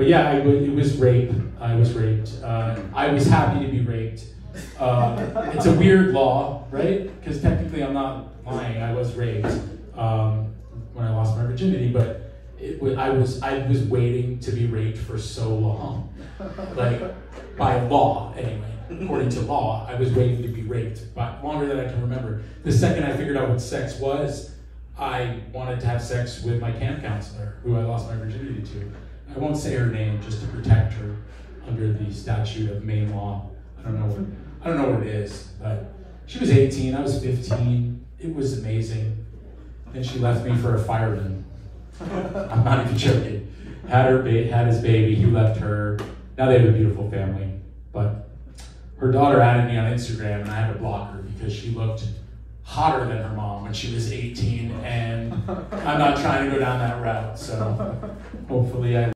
but yeah, it was rape. I was raped. Uh, I was happy to be raped. Uh, it's a weird law, right? Because technically I'm not lying. I was raped um, when I lost my virginity, but I was I was waiting to be raped for so long, like by law anyway. According to law, I was waiting to be raped, but longer than I can remember. The second I figured out what sex was, I wanted to have sex with my camp counselor, who I lost my virginity to. I won't say her name just to protect her under the statute of Maine law. I don't know what I don't know what it is, but she was 18, I was 15. It was amazing. Then she left me for a fireman. I'm not even joking. Had her ba- had his baby, he left her. Now they have a beautiful family. But her daughter added me on Instagram and I had to block her because she looked hotter than her mom when she was 18 and I'm not trying to go down that route. So hopefully I